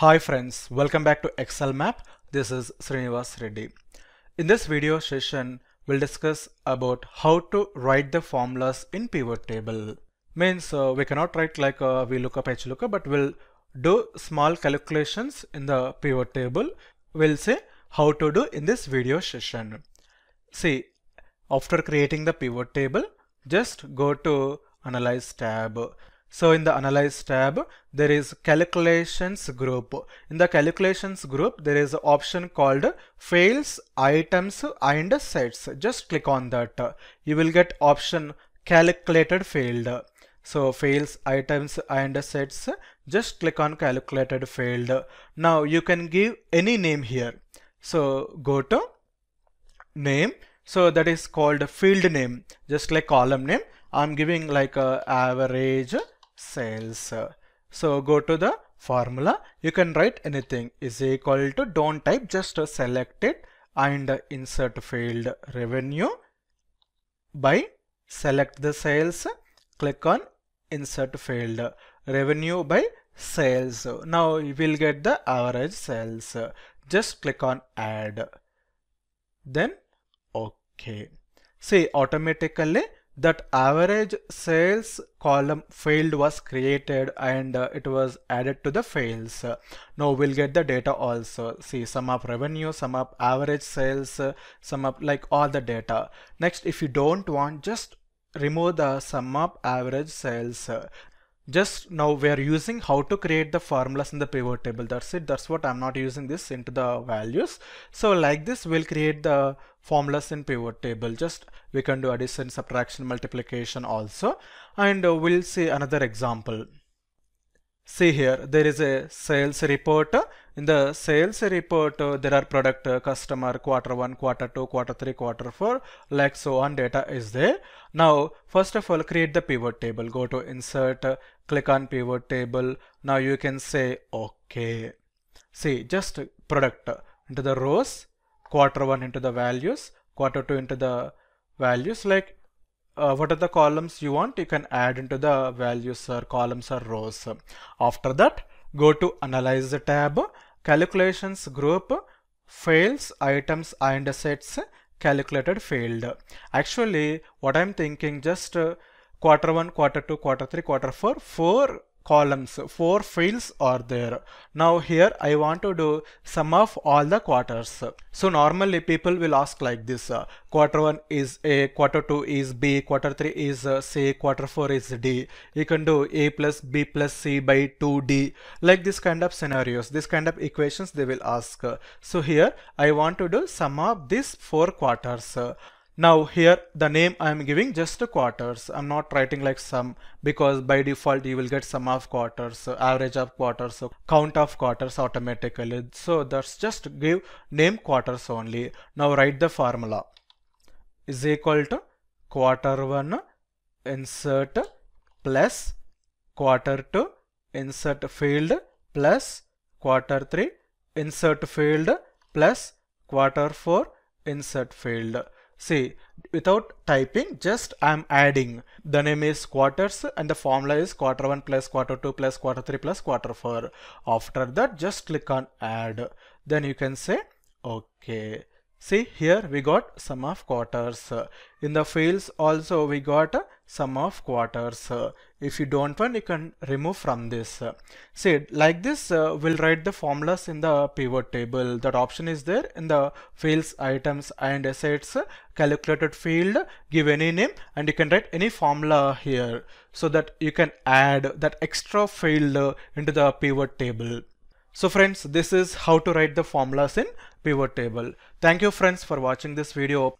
Hi friends, welcome back to Excel Map. This is Srinivas Reddy. In this video session, we'll discuss about how to write the formulas in pivot table. Means uh, we cannot write like a VLOOKUP, HLOOKUP, but we'll do small calculations in the pivot table. We'll say how to do in this video session. See, after creating the pivot table, just go to Analyze tab. So in the Analyze tab, there is Calculations group. In the Calculations group, there is an option called Fields, Items and Sets. Just click on that. You will get option Calculated Field. So fields, items and sets, just click on calculated field. Now you can give any name here. So go to name. So that is called field name, just like column name. I'm giving like a average sales. So go to the formula. You can write anything. Is equal to don't type just select it and insert field revenue. By select the sales click on insert field revenue by sales now you will get the average sales just click on add. Then okay. See automatically that average sales column field was created and uh, it was added to the fields. now we'll get the data also. See sum of revenue, sum of average sales, uh, sum of like all the data. Next if you don't want just remove the sum of average sales just now we are using how to create the formulas in the pivot table. That's it. That's what i'm not using this into the values. So like this we'll create the formulas in pivot table. Just we can do addition subtraction multiplication also. And uh, we'll see another example see here there is a sales report. In the sales report uh, there are product uh, customer quarter 1 quarter 2 quarter 3 quarter 4 like so on data is there. Now first of all create the pivot table. Go to insert uh, click on pivot table. Now you can say okay. See just product into the rows quarter 1 into the values quarter 2 into the values like uh, what are the columns you want? You can add into the values or columns or rows. After that go to analyze the tab calculations group fields items and sets calculated field. Actually what i'm thinking just uh, quarter 1 quarter 2 quarter 3 quarter 4 four columns. Four fields are there. Now here i want to do sum of all the quarters. So normally people will ask like this. Uh, quarter 1 is a quarter 2 is b quarter 3 is uh, c quarter 4 is d. You can do a plus b plus c by 2d like this kind of scenarios this kind of equations they will ask. So here i want to do sum of these four quarters now here the name I am giving just quarters. I'm not writing like sum because by default you will get sum of quarters, average of quarters, count of quarters automatically. So that's just give name quarters only. Now write the formula is equal to quarter 1 insert plus quarter 2 insert field plus quarter 3 insert field plus quarter 4 insert field See, without typing, just I'm adding. The name is quarters and the formula is quarter 1 plus quarter 2 plus quarter 3 plus quarter 4. After that, just click on add. Then you can say, okay. See here we got sum of quarters. In the fields also we got sum of quarters. Uh, if you don't want you can remove from this. See like this uh, we'll write the formulas in the pivot table. That option is there in the fields items and sets uh, calculated field give any name and you can write any formula here so that you can add that extra field uh, into the pivot table. So friends, this is how to write the formulas in pivot table. Thank you friends for watching this video.